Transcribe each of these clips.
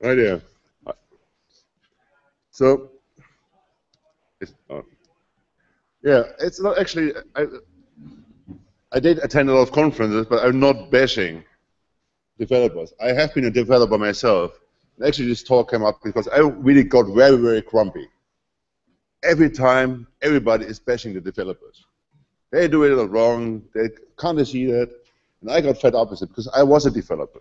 Right here. So, it's, oh. yeah, it's not actually. I, I did attend a lot of conferences, but I'm not bashing developers. I have been a developer myself. Actually, this talk came up because I really got very, very grumpy. Every time, everybody is bashing the developers. They do it wrong. They can't see that. And I got fed up with it because I was a developer.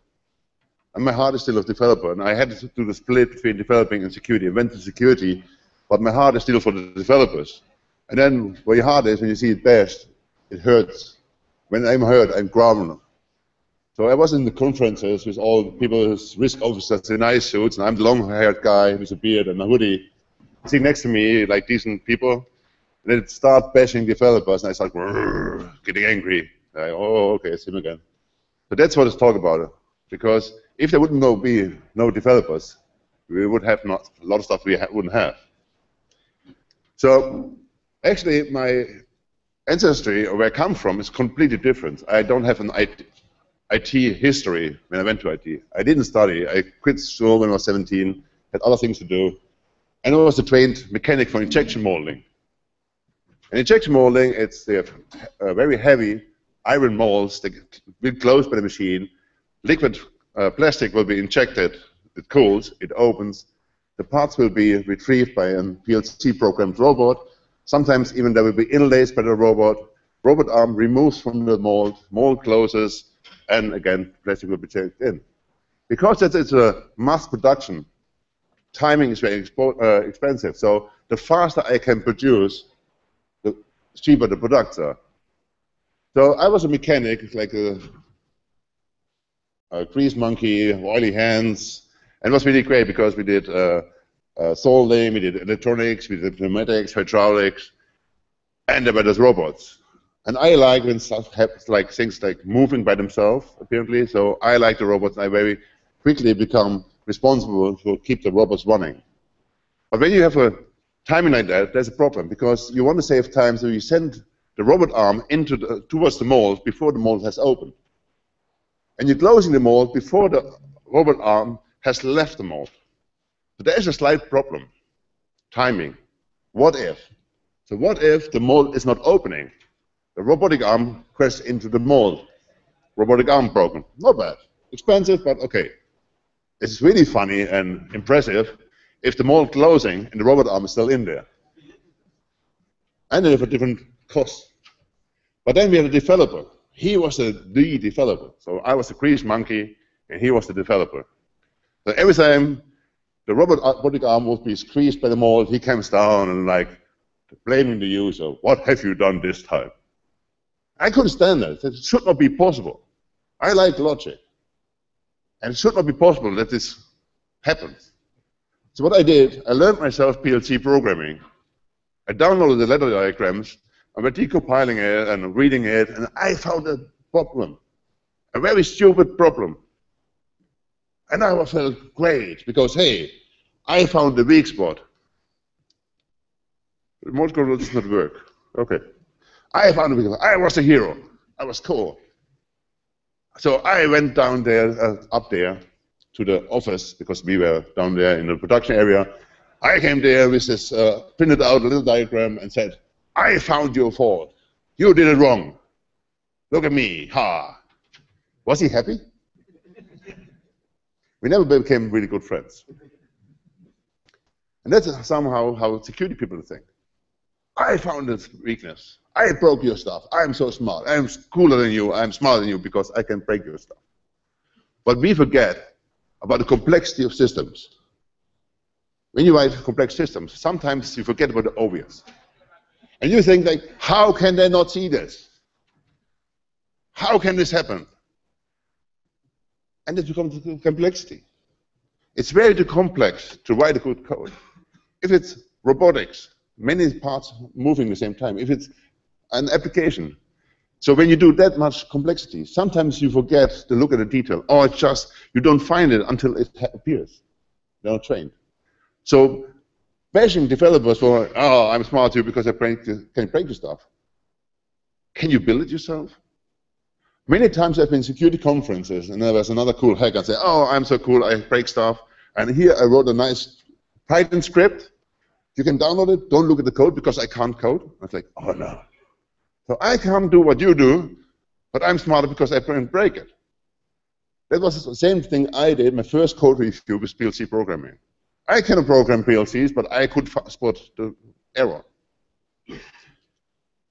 And my heart is still a developer. And I had to do the split between developing and security. I went to security, but my heart is still for the developers. And then where your heart is, when you see it bashed, it hurts. When I'm hurt, I'm grumbling. So I was in the conferences with all the people, risk officers in nice suits, and I'm the long-haired guy with a beard and a hoodie, sitting next to me like decent people. And they start bashing developers, and I start getting angry. Like, oh, okay, it's him again. So that's what it's talk about. Because if there wouldn't be no developers, we would have not a lot of stuff we ha wouldn't have. So actually, my ancestry or where I come from is completely different. I don't have an IT, IT history when I went to IT. I didn't study. I quit school when I was 17, had other things to do, and I was a trained mechanic for injection molding. And injection molding, it's they have uh, very heavy iron molds that will close by the machine. Liquid uh, plastic will be injected. It cools. It opens. The parts will be retrieved by a PLC-programmed robot. Sometimes even there will be inlays by the robot. Robot arm removes from the mold. Mold closes, and again, plastic will be checked in. Because it's a mass production, timing is very uh, expensive. So the faster I can produce, the cheaper the products are. So I was a mechanic, like a, a grease monkey, oily hands, and it was really great because we did uh, uh, soldering, we did electronics, we did pneumatics, hydraulics, and there were those robots. And I like when stuff happens, like things like moving by themselves, apparently. So I like the robots. I very quickly become responsible to keep the robots running. But when you have a timing like that, there's a problem because you want to save time, so you send the robot arm into the, towards the mold before the mold has opened. And you're closing the mold before the robot arm has left the mold. But there is a slight problem. Timing. What if? So what if the mold is not opening? The robotic arm crashes into the mold. Robotic arm broken. Not bad. Expensive, but okay. It's really funny and impressive if the mold closing and the robot arm is still in there. And they have a different cost. But then we have a developer. He was the, the developer. So I was the grease monkey, and he was the developer. So every time the robot robotic arm would be squeezed by the mold, he comes down and like blaming the user. What have you done this time? I couldn't stand that. It should not be possible. I like logic. And it should not be possible that this happens. So what I did, I learned myself PLC programming. I downloaded the ladder diagrams I went decompiling it and reading it, and I found a problem, a very stupid problem. And I felt great because, hey, I found the weak spot. Remote control does not work. Okay. I found the weak spot. I was a hero. I was cool. So I went down there, uh, up there, to the office because we were down there in the production area. I came there with this, uh, printed out a little diagram and said, I found your fault. You did it wrong. Look at me. Ha. Was he happy? We never became really good friends. And that's somehow how security people think. I found this weakness. I broke your stuff. I am so smart. I am cooler than you. I am smarter than you because I can break your stuff. But we forget about the complexity of systems. When you write complex systems, sometimes you forget about the obvious. And you think, like, how can they not see this? How can this happen? And it becomes complexity. It's very too complex to write a good code. If it's robotics, many parts moving at the same time. If it's an application. So when you do that much complexity, sometimes you forget to look at the detail, or just you don't find it until it appears. They're not trained. So bashing developers for, oh, I'm smart too because I can break stuff. Can you build it yourself? Many times I've been security conferences and there was another cool hacker and say, oh, I'm so cool, I break stuff. And here I wrote a nice Python script. You can download it. Don't look at the code because I can't code. I was like, oh no. So I can't do what you do, but I'm smarter because I didn't break it. That was the same thing I did. My first code review with PLC programming. I cannot program PLCs, but I could spot the error.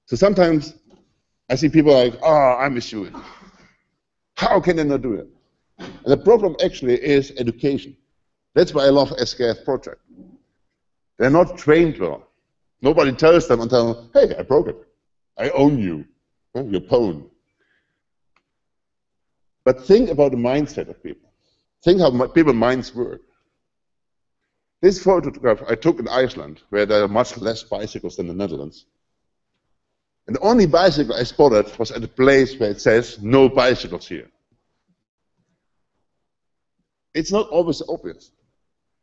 So sometimes I see people like, oh, I miss you. How can they not do it? And the problem actually is education. That's why I love SKF project. They're not trained well. Nobody tells them until, hey, I broke it. I own you. You're pwn. But think about the mindset of people. Think how people's minds work. This photograph I took in Iceland, where there are much less bicycles than the Netherlands. And the only bicycle I spotted was at a place where it says, no bicycles here. It's not always obvious.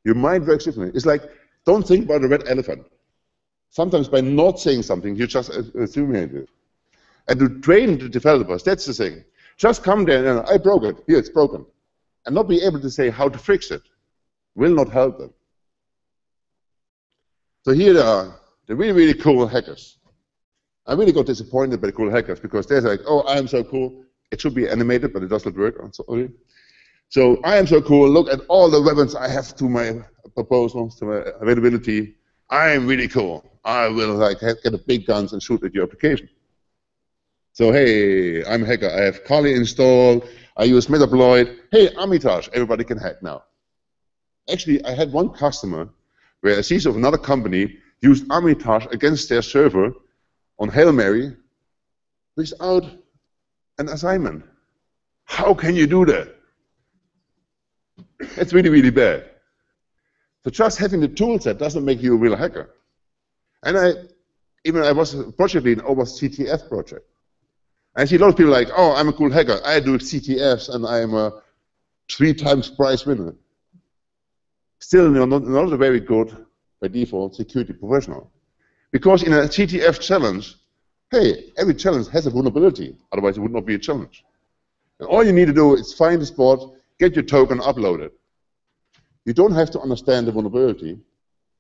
Your mind works differently. It's like, don't think about a red elephant. Sometimes by not saying something, you just assume it. And to train the developers, that's the thing. Just come there and I broke it. Here, it's broken. And not be able to say how to fix it will not help them. So here they are, the really, really cool hackers. I really got disappointed by the cool hackers because they're like, oh, I am so cool. It should be animated, but it does not work. I'm sorry. So I am so cool. Look at all the weapons I have to my proposals, to my availability. I am really cool. I will like get a big guns and shoot at your application. So hey, I'm a hacker. I have Kali installed. I use Metasploit. Hey, Armitage. Everybody can hack now. Actually, I had one customer where a CISO of another company used Armitage against their server on Hail Mary without an assignment. How can you do that? It's really, really bad. So just having the tool set doesn't make you a real hacker. And I, even I was a project lead over CTF project. I see a lot of people like, oh, I'm a cool hacker. I do CTFs and I'm a three times prize winner still not, not a very good, by default, security professional. Because in a CTF challenge, hey, every challenge has a vulnerability, otherwise it would not be a challenge. And all you need to do is find the spot, get your token uploaded. You don't have to understand the vulnerability,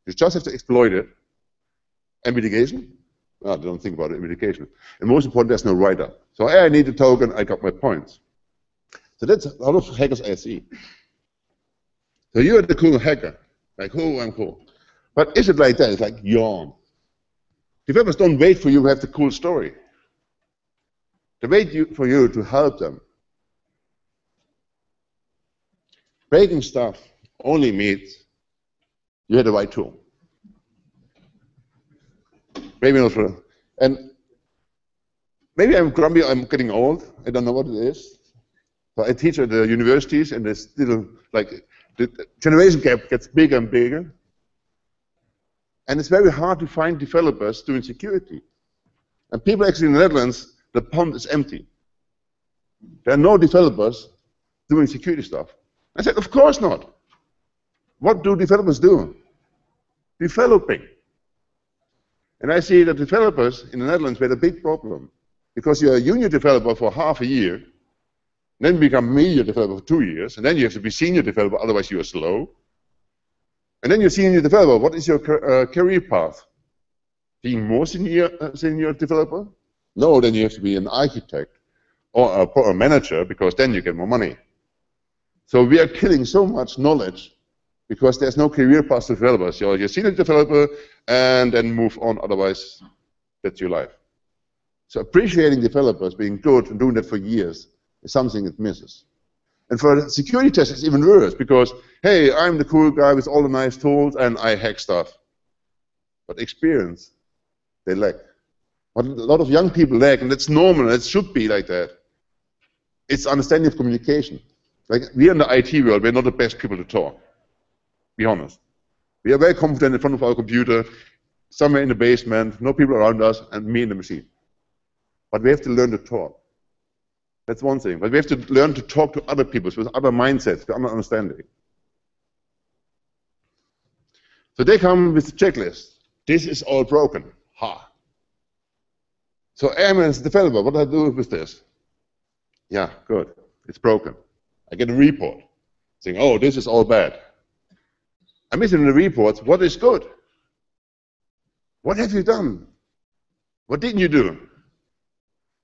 you just have to exploit it. And mitigation? Well, don't think about it, mitigation. And most important, there's no write-up. So hey, I need the token, I got my points. So that's a lot of hackers I see. So you're the cool hacker. Like, oh, I'm cool. But is it like that? It's like yawn. Developers don't wait for you to have the cool story. They wait you, for you to help them. Breaking stuff only means you had the right tool. Maybe not for, and maybe I'm grumpy, I'm getting old, I don't know what it is. But I teach at the universities and there's still like the generation gap gets bigger and bigger. And it's very hard to find developers doing security. And people actually in the Netherlands, the pond is empty. There are no developers doing security stuff. I said, of course not. What do developers do? Developing. And I see that developers in the Netherlands had a big problem. Because you're a junior developer for half a year, then become medior developer for two years, and then you have to be senior developer, otherwise you are slow. And then you're senior developer. What is your uh, career path? Being more senior, uh, senior developer? No, then you have to be an architect or a, a manager because then you get more money. So we are killing so much knowledge because there's no career path to developers. You're a senior developer and then move on, otherwise that's your life. So appreciating developers, being good and doing that for years, something it misses. And for security tests, it's even worse because, hey, I'm the cool guy with all the nice tools and I hack stuff. But experience, they lack. What a lot of young people lack, and that's normal, it should be like that. It's understanding of communication. Like, we are in the IT world, we're not the best people to talk. Be honest. We are very confident in front of our computer, somewhere in the basement, no people around us, and me in the machine. But we have to learn to talk. That's one thing. But we have to learn to talk to other people with other mindsets, with other understanding. So they come with a checklist. This is all broken. Ha. So I'm as developer, what do I do with this? Yeah, good. It's broken. I get a report saying, oh, this is all bad. I miss in the reports what is good. What have you done? What didn't you do?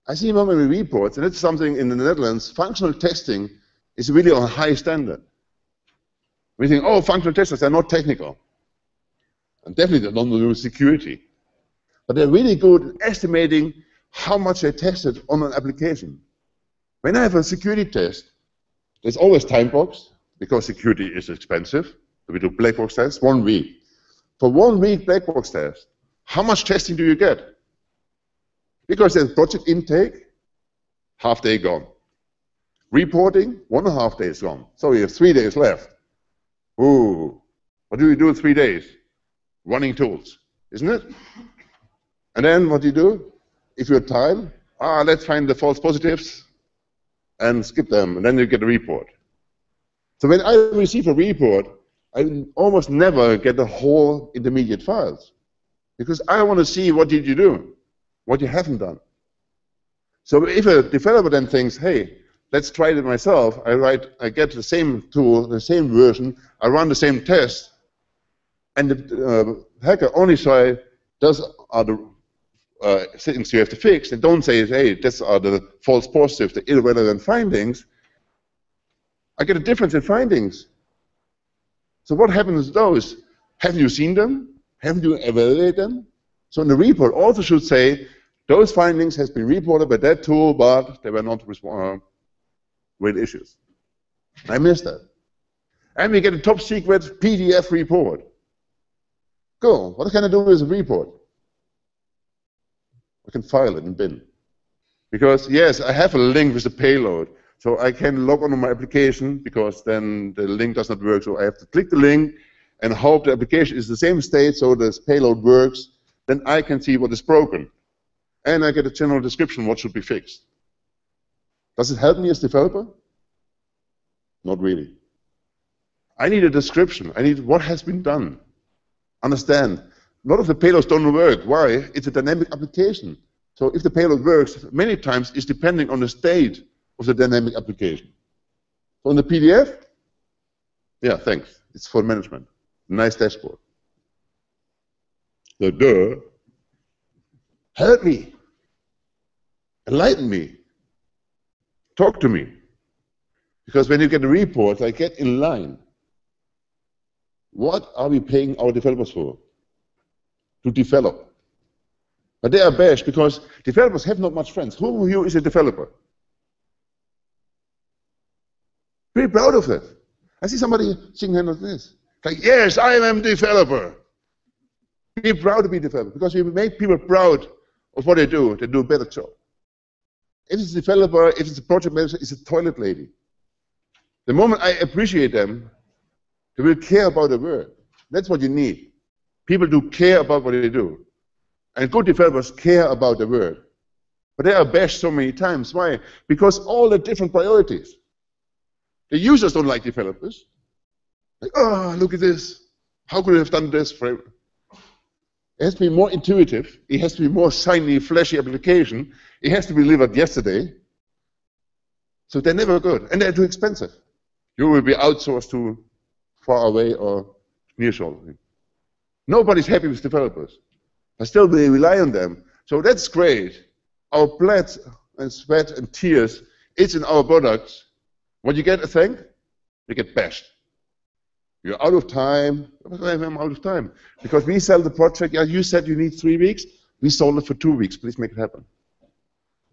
I see many reports, and it's something in the Netherlands, functional testing is really on a high standard. We think, oh, functional testers, they're not technical. And definitely they don't do security. But they're really good at estimating how much they tested on an application. When I have a security test, there's always time box, because security is expensive. We do black box tests, one week. For one week black box test, how much testing do you get? Because there's project intake, half day gone. Reporting, one and a half days gone. So you have three days left. Ooh, what do we do in three days? Running tools, isn't it? And then what do you do? If you have time, ah, let's find the false positives and skip them, and then you get a report. So when I receive a report, I almost never get the whole intermediate files because I want to see what did you do, what you haven't done. So if a developer then thinks, hey, let's try it myself, I write, I get the same tool, the same version, I run the same test, and the uh, hacker only say, those are the uh, things you have to fix, and don't say, hey, these are the false positives, the irrelevant findings. I get a difference in findings. So what happens to those? Have you seen them? Have you evaluated them? So in the report also should say, those findings has been reported by that tool, but they were not uh, real issues. I missed that. And we get a top secret PDF report. Cool. What can I do with a report? I can file it in bin. Because, yes, I have a link with the payload. So I can log on my application because then the link does not work. So I have to click the link and hope the application is the same state so this payload works. Then I can see what is broken. And I get a general description what should be fixed. Does it help me as developer? Not really. I need a description. I need what has been done. Understand. A lot of the payloads don't work. Why? It's a dynamic application. So if the payload works, many times it's depending on the state of the dynamic application. So in the PDF, yeah, thanks. It's for management. Nice dashboard. So, duh. Help me. Enlighten me. Talk to me. Because when you get a report, I get in line. What are we paying our developers for? To develop. But they are bashed because developers have not much friends. Who of you is a developer? Be proud of it. I see somebody singing hand like this. Like, yes, I am a developer. Be proud to be developer because we make people proud of what they do. They do a better job. If it's a developer, if it's a project manager, it's a toilet lady. The moment I appreciate them, they will care about the work. That's what you need. People do care about what they do. And good developers care about the work. But they are bashed so many times. Why? Because all the different priorities. The users don't like developers. Like, oh, look at this. How could I have done this? For it has to be more intuitive. It has to be more shiny, flashy application. It has to be delivered yesterday. So they're never good. And they're too expensive. You will be outsourced to far away or nearshore. Nobody's happy with developers. But still, we rely on them. So that's great. Our blood and sweat and tears, it's in our products. When you get, a thing, You get bashed. You're out of time. I'm out of time. Because we sell the project, yeah, you said you need three weeks. We sold it for two weeks. Please make it happen.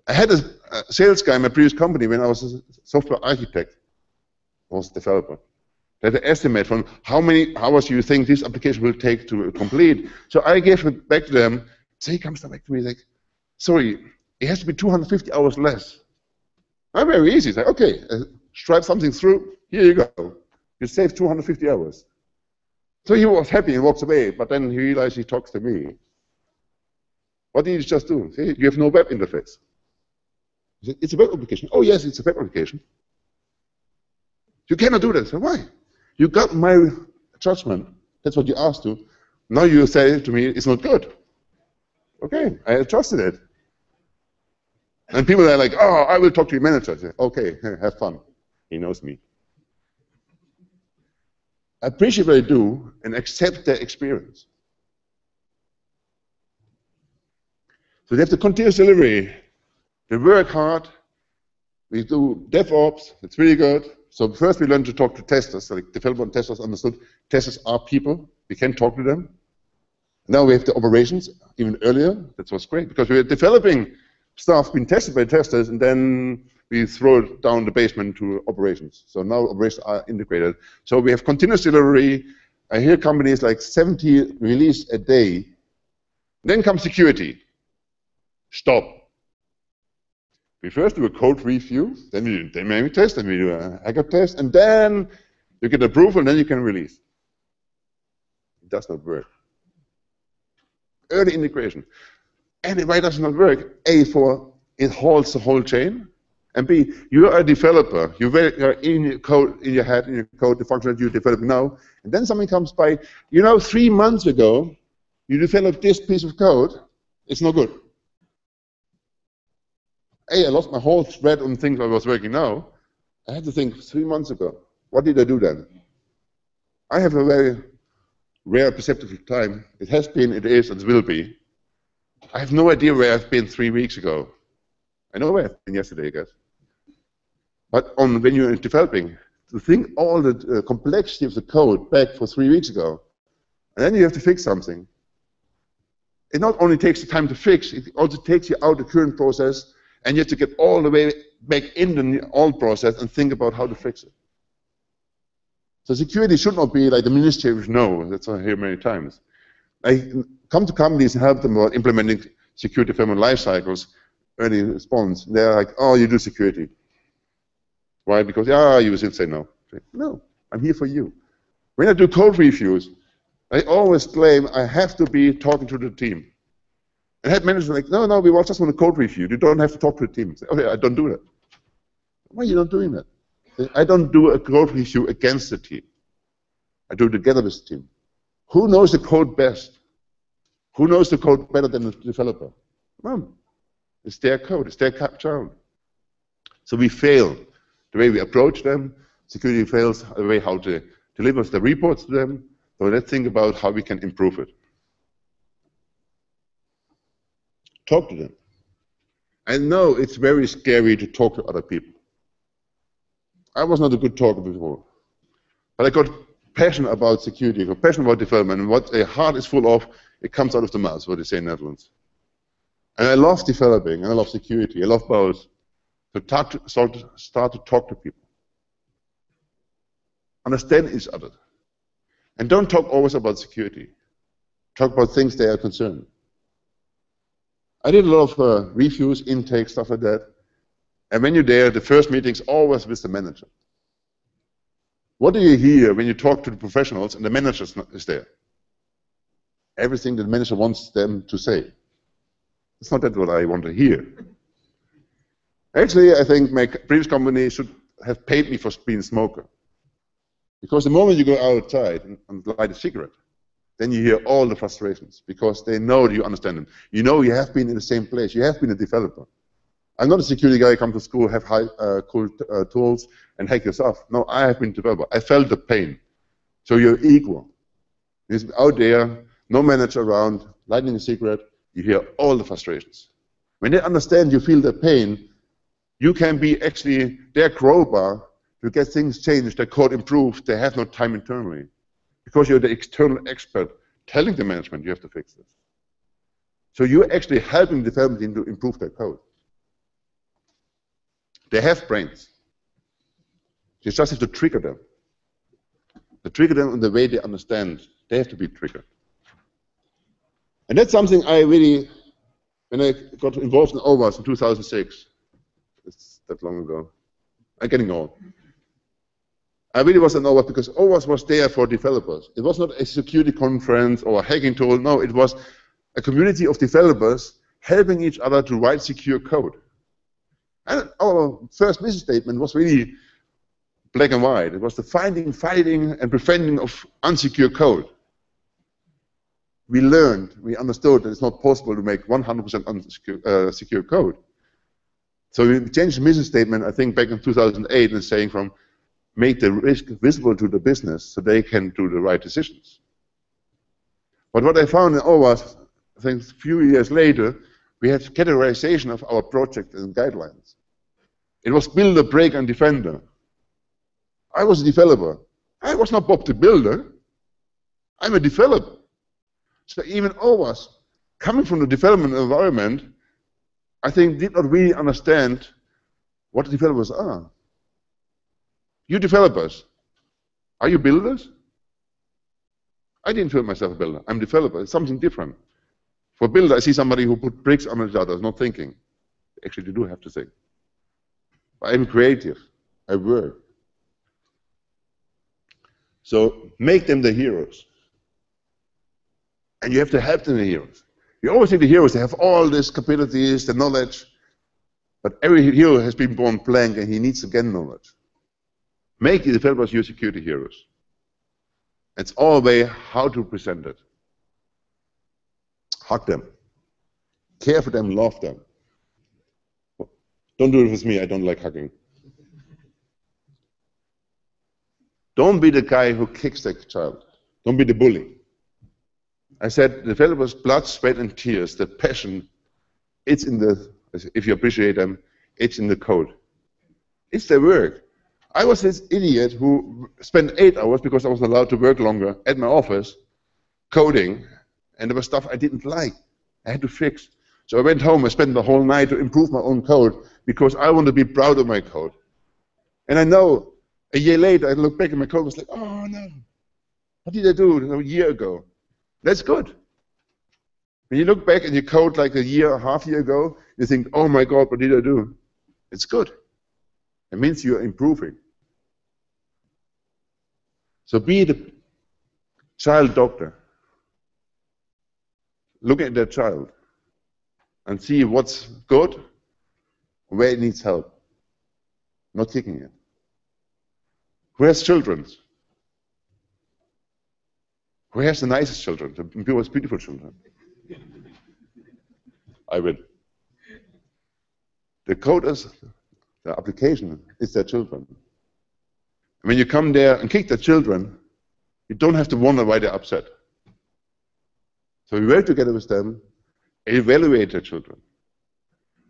I had a, sales guy in my previous company when I was a software architect, I was a developer. They had an estimate from how many hours you think this application will take to complete. So I gave it back to them. So he comes back to me like, sorry, it has to be 250 hours less. I'm very easy. It's like, okay, uh, stripe something through, here you go. You save 250 hours. So he was happy and walks away, but then he realized he talks to me. What did he just do? See, you have no web interface. Said, it's a web application. Oh, yes, it's a web application. You cannot do that. So why? You got my judgment. That's what you asked to. Now you say to me, it's not good. Okay, I trusted it. And people are like, oh, I will talk to your manager. Okay, have fun. He knows me. Appreciate what they do, and accept their experience. So they have the continuous delivery. They work hard. We do DevOps. It's really good. So first we learn to talk to testers. Like developer and testers understood testers are people. We can talk to them. Now we have the operations even earlier. That was great because we were developing stuff being tested by testers, and then we throw it down the basement to operations. So now operations are integrated. So we have continuous delivery. I hear companies like 70 release a day. Then comes security. Stop. We first do a code review, then we do a dynamic test, then we do a hacker test, and then you get approval, and then you can release. It does not work. Early integration. And why does it not work? A, for it holds the whole chain, and B, you are a developer. You are in your code, in your head, in your code, the function that you develop now, and then something comes by. You know, three months ago, you developed this piece of code. It's not good. Hey, I lost my whole thread on things I was working now. I had to think three months ago. What did I do then? I have a very rare perceptive time. It has been, it is, and it will be. I have no idea where I've been three weeks ago. I know where I've been yesterday, I guess. But on when you're developing, to think all the uh, complexity of the code back for three weeks ago, and then you have to fix something. It not only takes the time to fix, it also takes you out of the current process and you have to get all the way back in the old process and think about how to fix it. So security should not be like the ministry of no. That's what I hear many times. I come to companies and help them about implementing security framework life cycles, early response. They're like, oh, you do security. Why? Because, yeah, you will say no. Say, no, I'm here for you. When I do code reviews, I always claim I have to be talking to the team. And head managers like, no, no, we just want a code review. You don't have to talk to the team. Say, okay, I don't do that. Why are you not doing that? I don't do a code review against the team. I do it together with the team. Who knows the code best? Who knows the code better than the developer? Mom, it's their code. It's their child. So we fail the way we approach them. Security fails the way how to deliver the reports to them. So let's think about how we can improve it. Talk to them. I know it's very scary to talk to other people. I was not a good talker before. But I got passionate about security, got passionate about development, and what a heart is full of, it comes out of the mouth, what they say in Netherlands. And I love developing, and I love security. I love both. So start to, to, start to talk to people. Understand each other. And don't talk always about security. Talk about things they are concerned. I did a lot of uh, reviews, intake, stuff like that. And when you're there, the first meeting's always with the manager. What do you hear when you talk to the professionals and the manager is there? Everything the manager wants them to say. It's not that what I want to hear. Actually, I think my previous company should have paid me for being a smoker. Because the moment you go outside and, light a cigarette, then you hear all the frustrations because they know you understand them. You know you have been in the same place. You have been a developer. I'm not a security guy. Come to school, have high, uh, cool uh, tools, and hack yourself. No, I have been a developer. I felt the pain. So you're equal. It's out there, no manager around, lighting a cigarette. You hear all the frustrations. When they understand you feel the pain, you can be actually their crowbar to get things changed, their code improved. They have no time internally because you're the external expert telling the management you have to fix this. So you're actually helping the development team to improve their code. They have brains. You just have to trigger them. To trigger them in the way they understand. They have to be triggered. And that's something I really, when I got involved in OWASP in 2006, it's that long ago, I'm getting old. I really was an OWASP because OWASP was there for developers. It was not a security conference or a hacking tool. No, it was a community of developers helping each other to write secure code. And our first mission statement was really black and white. It was the finding, fighting, and preventing of unsecure code. We learned, we understood that it's not possible to make 100% unsecure uh, secure code. So we changed the mission statement, I think, back in 2008, and saying from make the risk visible to the business so they can do the right decisions. But what I found in OWASP, I think a few years later, we had categorization of our project and guidelines. It was builder, break, and defender. I was a developer. I was not Bob the Builder. I'm a developer. So even OWASP, coming from the development environment, I think did not really understand what developers are. You developers, are you builders? I didn't feel myself a builder. I'm a developer. It's something different. For builder, I see somebody who put bricks on each other, not thinking. Actually, you do have to think. I'm creative. I work. So make them the heroes. And you have to help them the heroes. You always think the heroes they have all these capabilities, the knowledge, but every hero has been born blank and he needs to gain knowledge. Make the developers your security heroes. It's all a way how to present it. Hug them. Care for them, love them. Don't do it with me, I don't like hugging. Don't be the guy who kicks the child. Don't be the bully. I said, developers' blood, sweat, and tears, the passion, it's in the, if you appreciate them, it's in the code. It's their work. I was this idiot who spent eight hours, because I was allowed to work longer, at my office, coding, and there was stuff I didn't like. I had to fix. So I went home, I spent the whole night to improve my own code, because I want to be proud of my code. And I know, a year later, I look back at my code, and was like, oh no, what did I do a year ago? That's good. When you look back and you code like a year or half year ago, you think, oh my God, what did I do? It's good. It means you're improving. So be the child doctor. Look at that child and see what's good, where it needs help. Not taking it. Who has children? Who has the nicest children, the most beautiful children? I win. The coders, the application is their children. when you come there and kick their children, you don't have to wonder why they're upset. So we work together with them, evaluate their children,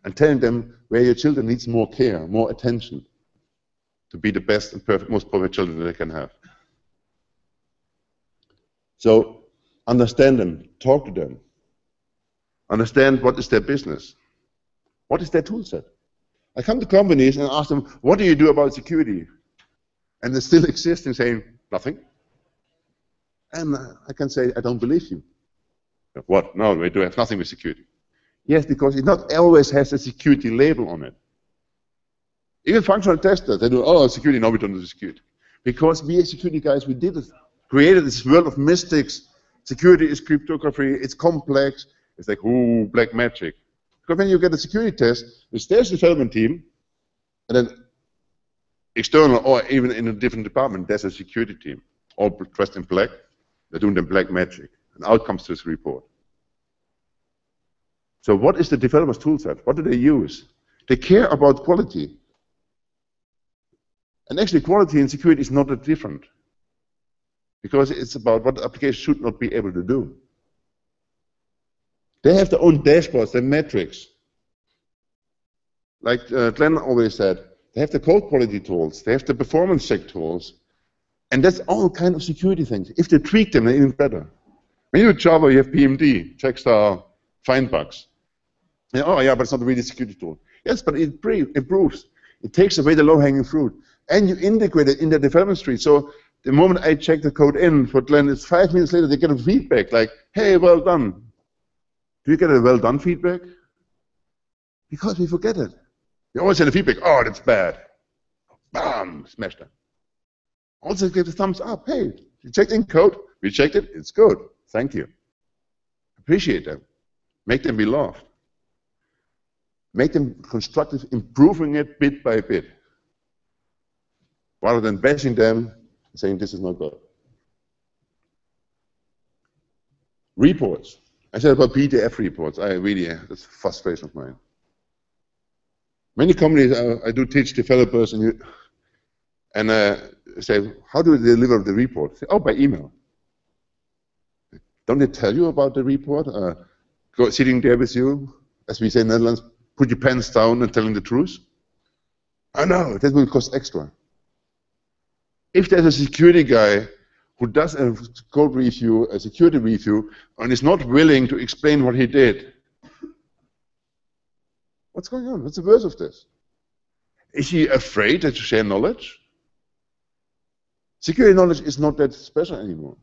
and tell them where your children needs more care, more attention, to be the best and perfect, most perfect children they can have. So understand them, talk to them, understand what is their business, what is their tool set. I come to companies and ask them, what do you do about security? And they still exist in saying, nothing. And uh, I can say, I don't believe you. What? No, we do have nothing with security. Yes, because it not always has a security label on it. Even functional testers, they do, oh, security, no, we don't do security. Because we as security guys, we did it created this world of mystics. Security is cryptography. It's complex. It's like, ooh, black magic. Because when you get a security test, there's a development team, and then external or even in a different department, there's a security team, all dressed in black. They're doing the black magic. And out comes this report. So what is the developer's toolset? What do they use? They care about quality. And actually, quality and security is not that different because it's about what the application should not be able to do. They have their own dashboards, their metrics. Like uh, Glenn always said, they have the code quality tools, they have the performance check tools, and that's all kind of security things. If they tweak them, they're even better. When you do Java, you have PMD, Checkstyle, find bugs. And, oh yeah, but it's not really a security tool. Yes, but it improves. It takes away the low-hanging fruit. And you integrate it in the development street. So the moment I check the code in for Glenn, it's five minutes later they get a feedback like, hey, well done. Do you get a well done feedback? Because we forget it. We always get a feedback, oh, that's bad. Bam, smashed it. Also give a thumbs up. Hey, you checked in code, we checked it, it's good. Thank you. Appreciate them. Make them be loved. Make them constructive, improving it bit by bit. Rather than bashing them saying this is not good. Reports. I said about PDF reports. I really, that's a frustration of mine. Many companies, I, I do teach developers, and you, and uh, say, how do you deliver the report? Say, oh, by email. Don't they tell you about the report? Uh, go, sitting there with you, as we say in the Netherlands, put your pants down and telling the truth? I know, that will cost extra. If there's a security guy who does a code review, a security review, and is not willing to explain what he did, what's going on? What's the worst of this? Is he afraid to share knowledge? Security knowledge is not that special anymore.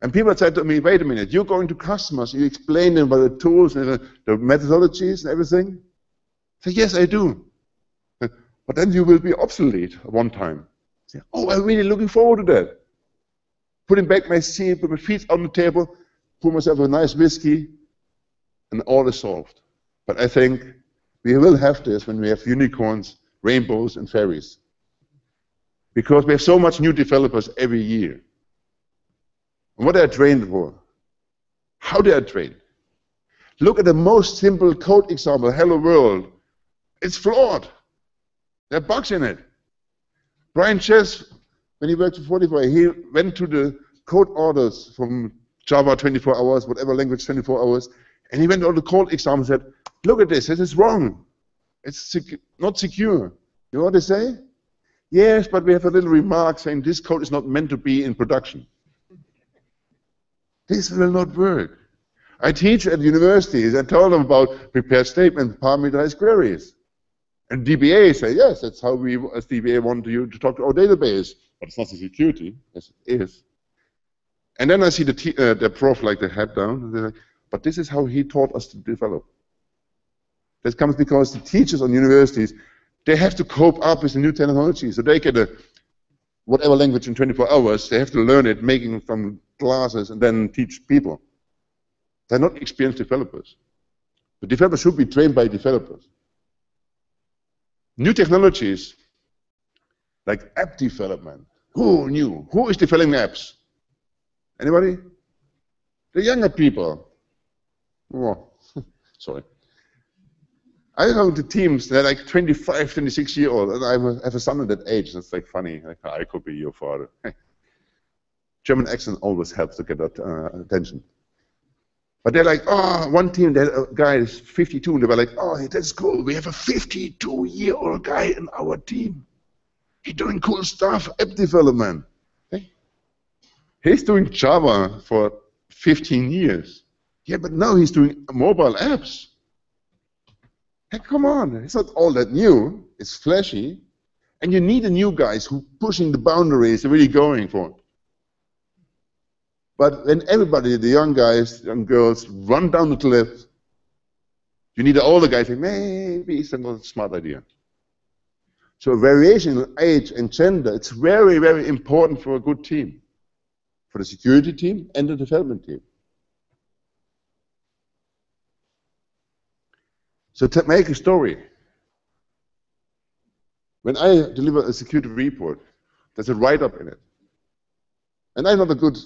And people said to me, wait a minute, you're going to customers, you explain them about the tools and the, the methodologies and everything? I say, yes, I do. But then you will be obsolete one time. Say, oh, I'm really looking forward to that. Putting back my seat, put my feet on the table, pour myself a nice whiskey, and all is solved. But I think we will have this when we have unicorns, rainbows, and fairies. Because we have so much new developers every year. And what are they trained for? How they are trained? Look at the most simple code example, Hello World. It's flawed. There are bugs in it. Brian Chess, when he worked for Fortify, he went to the code orders from Java 24 hours, whatever language 24 hours, and he went on the code exam and said, look at this, this is wrong. It's sec not secure. You know what they say? Yes, but we have a little remark saying this code is not meant to be in production. This will not work. I teach at universities and tell them about prepared statements, parameterized queries. And DBA say, yes, that's how we as DBA want you to talk to our database. But it's not the security, as it is. And then I see the, uh, the prof like the head down, like, but this is how he taught us to develop. That comes because the teachers on universities, they have to cope up with the new technology. So they get a whatever language in 24 hours, they have to learn it, making from classes, and then teach people. They're not experienced developers. The developers should be trained by developers. New technologies, like app development, who knew? Who is developing apps? Anybody? The younger people. Oh, sorry. I know the teams, they're like 25, 26 year old, and I have a son at that age. That's like funny. Like, I could be your father. German accent always helps to get that uh, attention. But they're like, oh, one team, that uh, guy is 52, and they were like, oh, that's cool. We have a 52 year old guy in our team. He's doing cool stuff, app development. Okay? He's doing Java for 15 years. Yeah, but now he's doing mobile apps. Hey, come on, it's not all that new. It's flashy. And you need the new guys who pushing the boundaries, really going for it. But when everybody, the young guys, young girls, run down the cliff, you need the older guys say, maybe it's not a smart idea. So variation in age and gender, it's very, very important for a good team. For the security team and the development team. So to make a story, when I deliver a security report, there's a write-up in it. And I'm not a good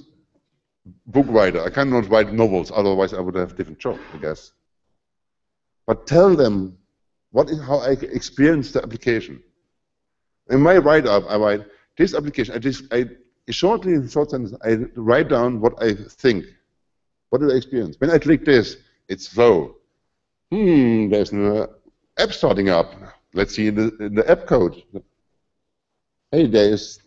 book writer. I cannot write novels, otherwise I would have a different job, I guess. But tell them what is how I experience the application. In my write-up, I write this application. I just I shortly in short sentence I write down what I think. What did I experience? When I click this, it's slow hmm, there's an app starting up. Let's see the, the app code. Hey, there's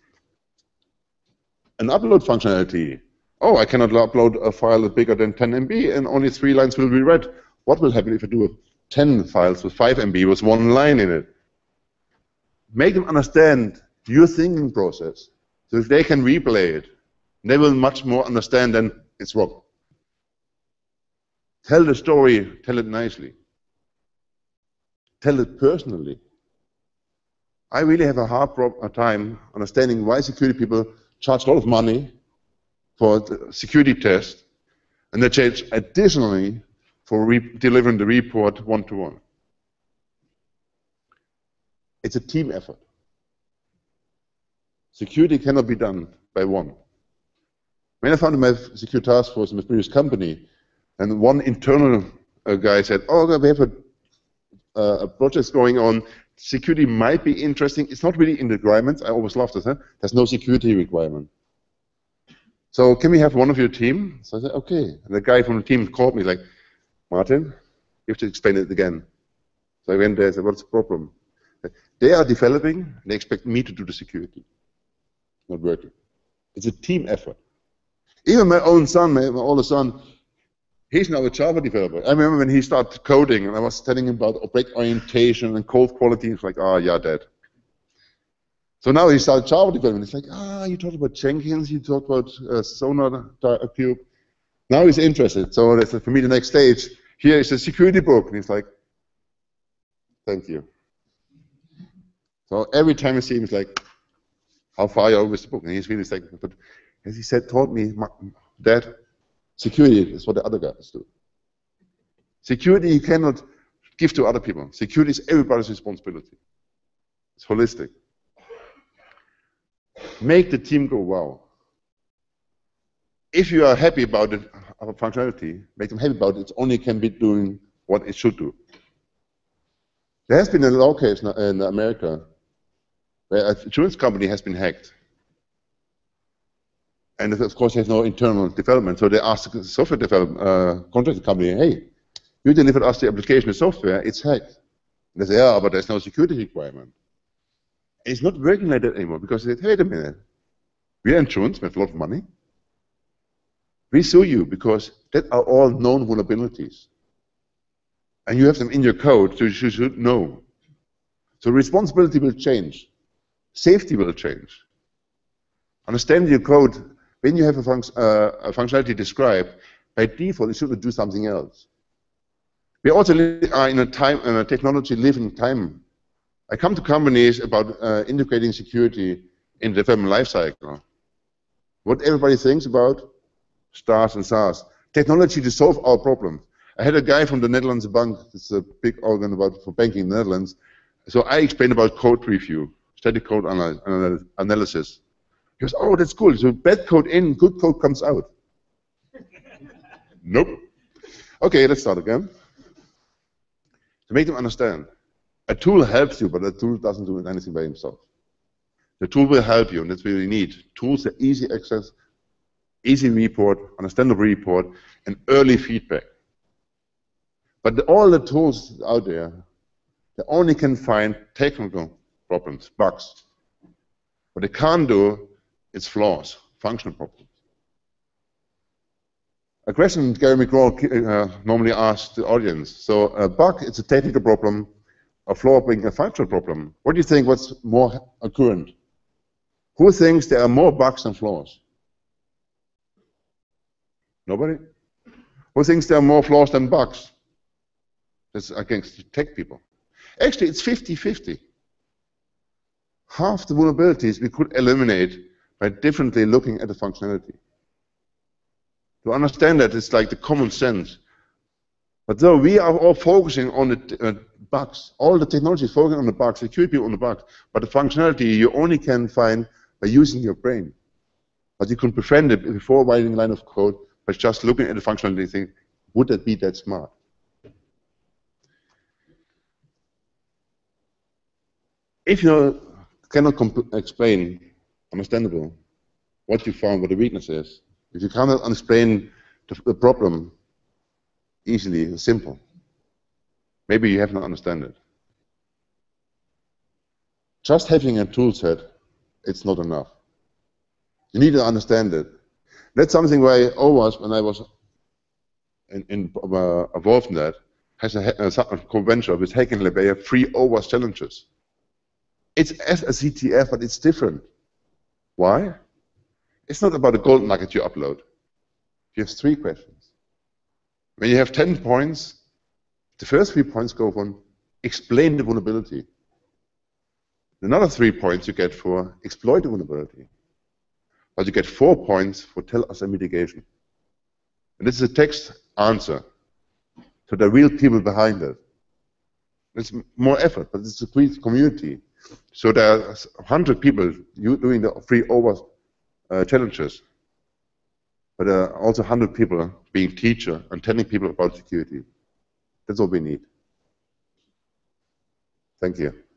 an upload functionality. Oh, I cannot upload a file bigger than 10 MB and only three lines will be read. What will happen if I do 10 files with 5 MB with one line in it? Make them understand your thinking process. So if they can replay it, they will much more understand than it's wrong. Tell the story, tell it nicely. Tell it personally. I really have a hard time understanding why security people charge a lot of money for security test, and they charge additionally for delivering the report one-to-one. -one. It's a team effort. Security cannot be done by one. When I founded my security task force in my previous company, and one internal uh, guy said, oh, we have a, uh, a project going on. security might be interesting. It's not really in the requirements. I always love this. Huh? There's no security requirement. So can we have one of your team? So I said, okay. And the guy from the team called me like, Martin, you have to explain it again. So I went there and said, what's the problem? They are developing, and they expect me to do the security. Not working. It's a team effort. Even my own son, my, my older son, he's now a Java developer. I remember when he started coding, and I was telling him about object orientation and code quality. He's like, oh, yeah, Dad. So now he started Java development. It's like, ah, you talked about Jenkins, you talked about uh, Sonar Cube. Now he's interested. So that's for me the next stage. Here is a security book. And he's like, thank you. So every time I see him, he's like, how far are you with the book? And he's really like, but as he said, taught me, Dad, security is what the other guys do. Security you cannot give to other people. Security is everybody's responsibility. It's holistic. Make the team go well. If you are happy about the functionality, make them happy about it. It only can be doing what it should do. There has been a law case in America where an insurance company has been hacked. And of course, there's no internal development. So they asked the software development uh, contract company, hey, you delivered us the application of software, it's hacked. And they say, yeah, but there's no security requirement. It's not working like that anymore because they said, wait a minute, we're insurance, we have a lot of money. We sue you because that are all known vulnerabilities. And you have them in your code, so you should know. So responsibility will change. Safety will change. Understand your code, when you have a, func uh, a functionality described, by default it should do something else. We also are in a time, in a technology living time I come to companies about uh, integrating security in the development lifecycle. What everybody thinks about stars and SARS. Technology to solve our problems. I had a guy from the Netherlands Bank, it's a big organ about for banking in the Netherlands. So I explained about code review, static code anal analysis. He goes, oh, that's cool. So bad code in, good code comes out. nope. Okay, let's start again. To make them understand. A tool helps you, but a tool doesn't do anything by himself. The tool will help you, and that's what you need. Tools are easy access, easy report, understandable report, and early feedback. But the, all the tools out there, they only can find technical problems, bugs. What they can't do is flaws, functional problems. A question Gary McGraw uh, normally asks the audience. So a bug, it's a technical problem a flaw being a functional problem. What do you think what's more occurrent? Who thinks there are more bugs than flaws? Nobody? Who thinks there are more flaws than bugs? That's against tech people. Actually, it's 50-50. Half the vulnerabilities we could eliminate by differently looking at the functionality. To understand that, it's like the common sense. But though we are all focusing on the uh, bugs, all the technology is focusing on the bugs, security on the bugs, but the functionality you only can find by using your brain. But you can prevent it before writing a line of code by just looking at the functionality and think, would that be that smart? If you cannot explain, understandable, what you found, what the weakness is, if you cannot explain the, the problem, easily, simple. Maybe you have not understand it. Just having a tool set, it's not enough. You need to understand it. That's something where I always, when I was in, in, uh, involved in that, has a, a, a convention with Hacking Lab, they have three OWASP challenges. It's as a CTF, but it's different. Why? It's not about the gold nugget you upload. You have three questions. When you have 10 points, the first three points go on explain the vulnerability. Another three points you get for exploit the vulnerability. But you get four points for tell us a mitigation. And this is a text answer. So there are real people behind it. It's more effort, but it's a great community. So there are 100 people doing the free over uh, challenges but there are also 100 people being teacher and telling people about security. That's all we need. Thank you.